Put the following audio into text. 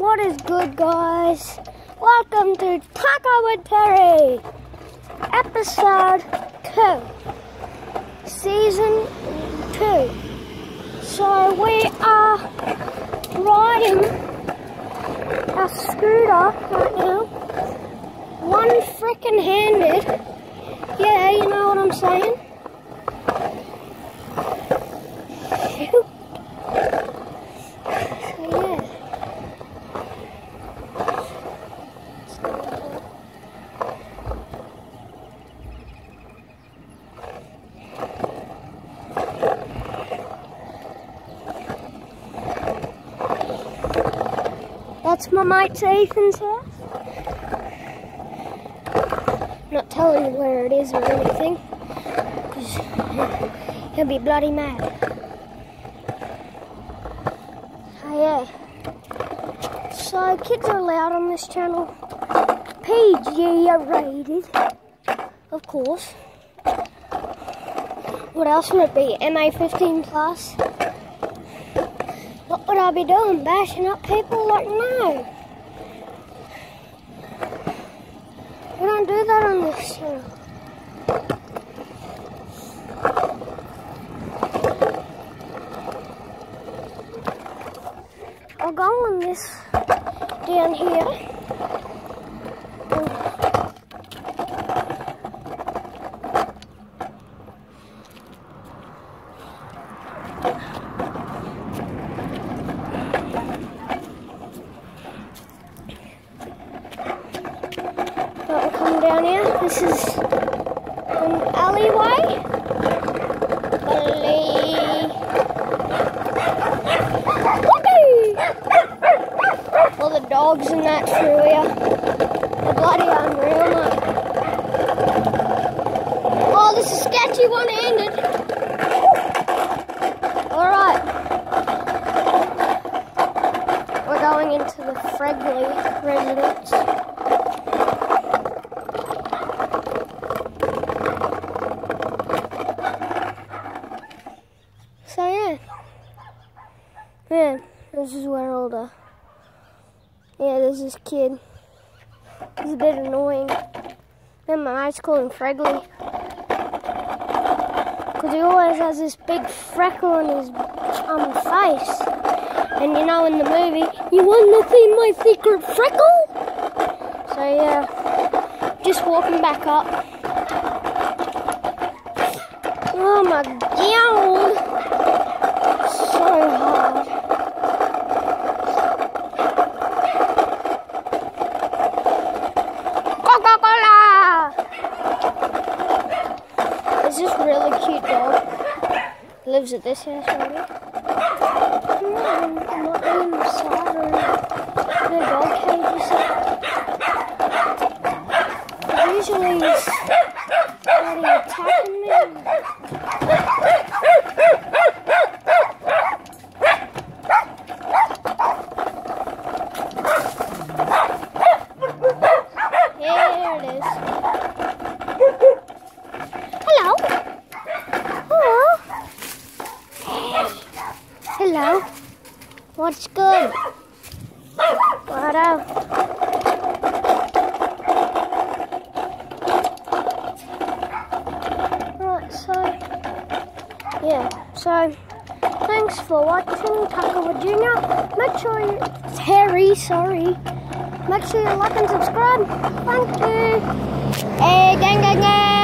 What is good, guys? Welcome to Tuka with Terry, episode 2, season 2. So, we are riding a scooter right now, one freaking handed. Yeah, you know what I'm saying? Shoot. So, yeah. That's my mate Ethan's house. Not telling you where it is or anything, because he'll be bloody mad. So yeah. So kids are allowed on this channel. PG rated, of course. What else would it be? MA 15 plus? I be doing? Bashing up people? Like, no. We don't do that on this channel. I'll go on this down here. But we'll come down here. This is an alleyway. Alley. Whoopee! All the dogs in that here. They're bloody unreal, mate. Oh, this is sketchy one-handed. Alright. We're going into the Fregley residence. So yeah. Yeah, this is where all the Yeah, this kid. He's a bit annoying. Then my eyes call him Fregley. Because he always has this big freckle on his um, face. And you know in the movie, you want to see my secret freckle? So yeah, just walking back up. Oh my god! So hard. Coca-Cola! There's this really cute dog. Lives at this house maybe. Hmm, not inside or in a dog cage or something. Usually he's bloody attacking me. Here it is. Hello. Hello. Hello. What's good? What up? Right, so yeah, so thanks for watching Taco Junior. Make sure you Terry, sorry. Make sure you like and subscribe. Thank you. Hey, gang, gang, gang.